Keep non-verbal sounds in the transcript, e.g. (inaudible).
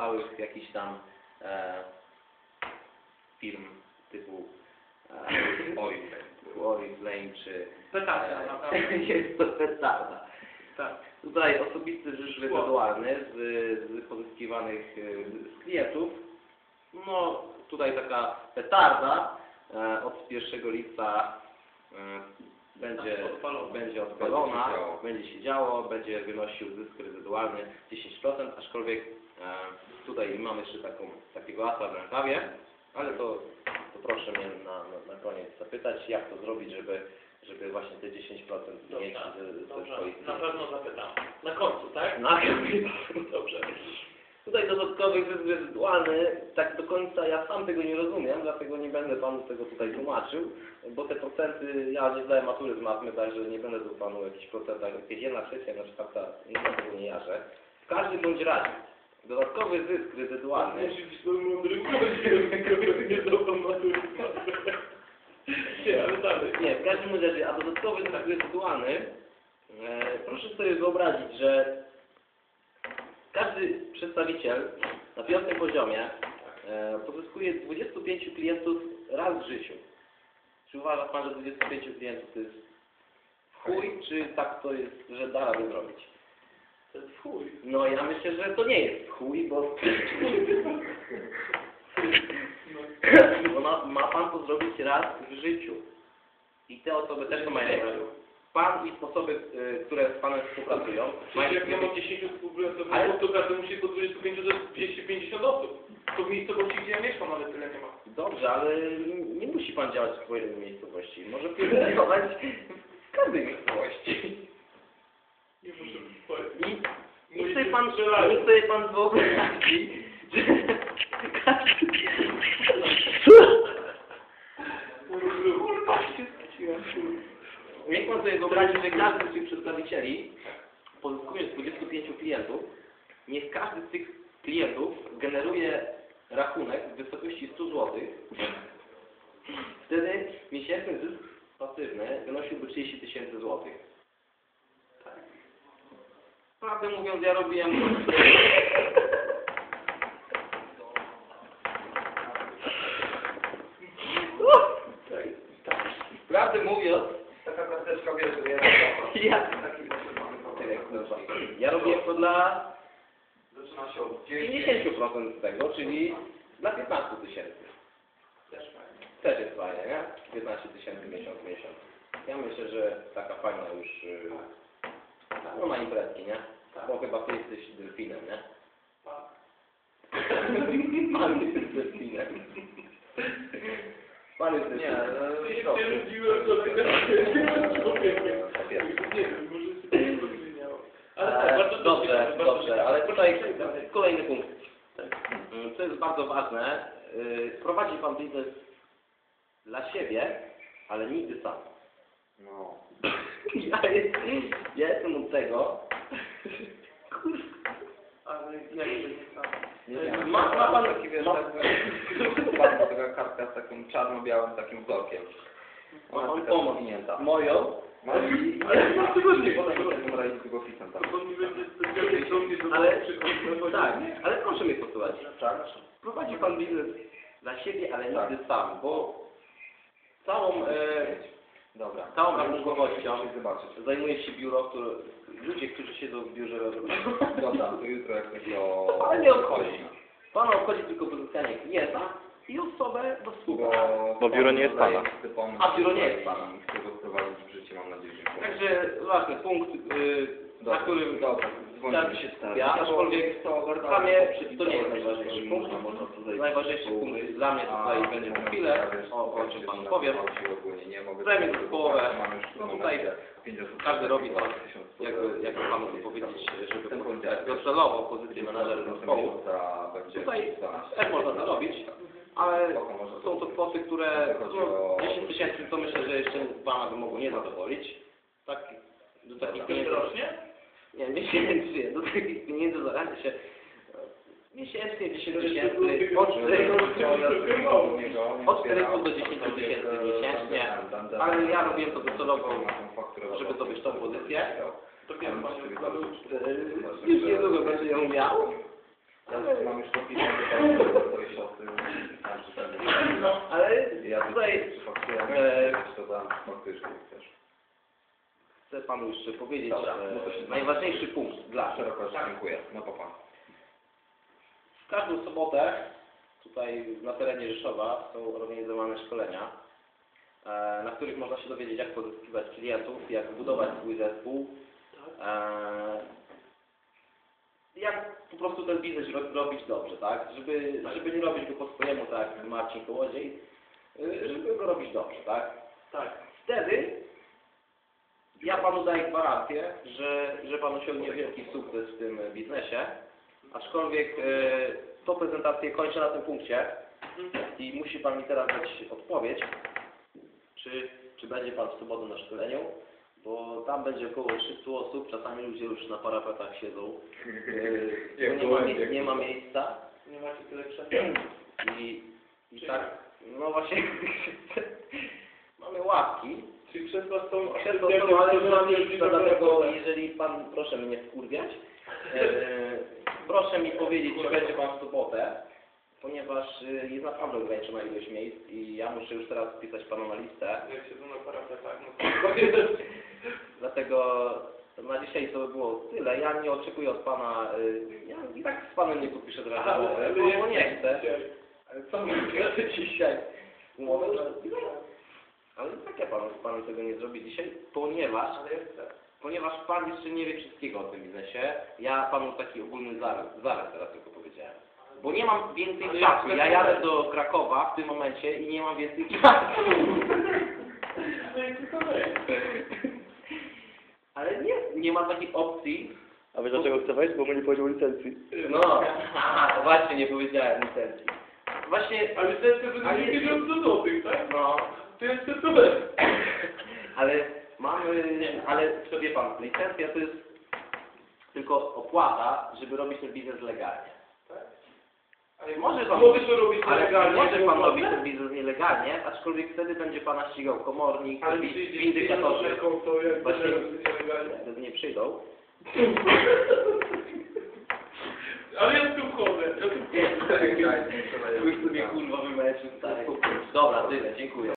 pozostałych jakichś tam e, firm typu e, Oriflame. typu Oriflame czy Petarda, e, (laughs) jest to petarda. Tak. Tutaj osobisty zysk wirtualny z, z pozyskiwanych e, z klientów. No tutaj taka petarda e, od 1 lipca e, będzie, Odpalona. będzie odpalona, Będzie się działo. będzie wynosił zysk rezydualny 10%, aczkolwiek tutaj mam jeszcze taką, takiego asa w rękawie, ale to, to proszę mnie na, na, na koniec zapytać, jak to zrobić, żeby, żeby właśnie te 10% mieć ze, ze swoich Na pewno zapytam. Na końcu, tak? na (laughs) Dobrze. Tutaj dodatkowy zysk rezydualny, tak do końca ja sam tego nie rozumiem, dlatego nie będę Panu tego tutaj tłumaczył, bo te procenty, ja nie zdałem matury z matmy, także nie będę tu Panu o jakichś procentach, jakieś jedna trzecia, jedna czwarta, ja tego nie jarzę. W każdym bądź razie, dodatkowy zysk rezydualny, Musi być to mądry (laughs) nie matury. Nie, ale dalej. nie, w każdym razie, a dodatkowy zysk rezydualny, e, proszę sobie wyobrazić, że każdy przedstawiciel na piątym poziomie e, pozyskuje 25 klientów raz w życiu. Czy uważa Pan, że 25 klientów to jest chuj, czy tak to jest, że da radę zrobić? To jest chuj. No ja myślę, że to nie jest chuj, bo bo ma, ma Pan to zrobić raz w życiu. I te osoby też to mają. Pan i osoby, y, które z Panem współpracują, Przecież jak ja mają mam 10 współpracowników, Ale- to każdy musi po 25 to jest 250 osób. To w miejscowości, gdzie ja mieszkam, ale tyle nie ma. Dobrze, ale nie musi Pan działać w swojej miejscowości. Może pielęgnować (laughs) w każdej miejscowości. Nie muszę powiedzieć. I niech Mój sobie Pan, niech sobie pan wyobrazi, że każdy... Kurwa, się skiciłem. Niech Pan sobie wyobrazi, że każdy z tych przedstawicieli pozyskuje 25 klientów. Niech każdy z tych klientów generuje rachunek w wysokości 100 zł. Wtedy miesięczny zysk pasywny wynosiłby 30 tysięcy złotych. Tak. Prawdę mówiąc, ja robiłem... Prawdę mówiąc, Taka karteczka wiesz, że ja... taki Ja robiłem to dla Zaczyna się od 50% z tego, czyli dla 15 tysięcy. Też fajnie. Też jest fajnie, nie? 15 tysięcy miesiąc, miesiąc. Ja myślę, że taka fajna już... Yy, no ma imprezki, nie? Bo chyba ty jesteś delfinem, nie? Tak. (laughs) Pan jest delfinem. Pan jest Nie, delfinem. no, Nie dobrze. stwierdziłem, że tego Nie wiem, może się to zmieniało. Ale tak, bardzo Dobrze, dobrze, ale tutaj kolejny punkt. Co jest bardzo ważne, yy, prowadzi Pan biznes dla siebie, ale nigdy sam. No. Ja, jest, ja jestem od tego. Ale jak to nie sam. Nie Ma- wiem, ma pan- taki wiesz, ma- tak, bardzo taka kartka z takim czarno-białym takim wzorkiem. Ma pan pomoc moją. No i ale ma tygodnie potem potem razie z długopisem tam. To Ale, tak, ale proszę mnie posłuchać. Tak? Prowadzi Pan biznes dla siebie, ale Tak. nigdy sam, bo całą, e, Dobra. całą rachunkowością Muszę zobaczyć. zajmuje się biuro, które, ludzie, którzy siedzą w biurze robią. Dobra, to jutro jakoś do... Ale nie obchodzi. Pana obchodzi tylko pozyskanie klienta i osobę do współpracy. Bo, biuro nie jest pana. A biuro nie jest pana. Chcę go wprowadzić w życie, mam nadzieję, że. Także ważny punkt, y, na Dobra, którym dobra, dzwonimy. każdy się skupia, aczkolwiek to to nie jest najważniejszy punkt. Najważniejszy punkt dla mnie tutaj będzie za chwilę, o, o czym Panu powiem. Premie zespołowe, no tutaj każdy robi to, jakby, jakby Panu powiedzieć, żeby pozyskać docelowo pozycję menadżera zespołu. Tutaj też można to robić, ale są to kwoty, które no, 10 tysięcy to myślę, że jeszcze Pana by mogło nie zadowolić. Tak, do takich pieniędzy rocznie? nie, miesięcznie, do takich pieniędzy zarabia się miesięcznie 10 tysięcy, od 400 od 400 do 10 tysięcy miesięcznie, ale ja robiłem to docelowo, żeby zdobyć tą pozycję. To wiem, panie Układu. E, Już niedługo będę ją miał, ale tutaj chcę panu jeszcze powiedzieć, Dobra, że no najważniejszy punkt dla Szeroko dziękuję. No to pan. W każdą sobotę tutaj na terenie Rzeszowa są organizowane szkolenia, e, na których można się dowiedzieć, jak pozyskiwać klientów, jak budować swój zespół, e, jak po prostu ten biznes ro- robić dobrze, tak? Żeby, żeby nie robić go po swojemu, tak jak Marcin Kołodziej, y, żeby go robić dobrze, tak? Tak. Wtedy ja panu daję gwarancję, że, że pan osiągnie wielki sukces w tym biznesie, aczkolwiek e, tą prezentację kończę na tym punkcie i musi pan mi teraz dać odpowiedź, czy, czy będzie pan w sobotę na szkoleniu, bo tam będzie około 300 osób, czasami ludzie już na parapetach siedzą, bo nie, ma, mie- nie ma miejsca. Nie macie tyle krzesł. i, i tak, no właśnie, (laughs) mamy ławki, Czyli krzesła są... Krzesło są, ale już mam miejsca, dlatego jeżeli pan, proszę mnie nie wkurwiać, e, proszę mi powiedzieć, czy będzie pan w sobotę, ponieważ e, jest naprawdę ograniczona ilość miejsc i ja muszę już teraz wpisać pana na listę, Jak siedzą na parapetach, no to... (laughs) dlatego na dzisiaj to by było tyle. Ja nie oczekuję od pana, e, ja i tak z panem nie podpiszę teraz umowy, ale bo, bo jest nie chcę. dzisiaj. Ale co mówię dzisiaj? Umowę? Ale i tak ja panu, panu tego nie zrobię dzisiaj, ponieważ Ale chcę. Ponieważ Pan jeszcze nie wie wszystkiego o tym biznesie, ja Panu taki ogólny zarys, zarys teraz tylko powiedziałem. Bo nie mam więcej Ale czasu. Ja jadę do Krakowa w tym momencie i nie mam więcej czasu. (laughs) No. Ale nie, nie ma takiej opcji. A wiesz dlaczego chcę wejść? Bo my nie powiedział licencji. No, aha, właśnie nie powiedziałem licencji. Właśnie, Ale to jest Ale- 50 złotych, tak? no, To jest to super. Ale ale wie Pan, licencja to jest tylko opłata, żeby robić ten biznes legalnie. Ale Może pan, Mogę to robić ale legalnie, może pan robić ten biznes nielegalnie, aczkolwiek wtedy będzie pana ścigał komornik, Ale windykatorzy, to Właśnie- wtedy nie przyjdą. (laughs) Ale ja tu wchodzę. Ja tu wchodzę. Już sobie kurwa wymęczył, stary. Dobra, tyle, dziękuję.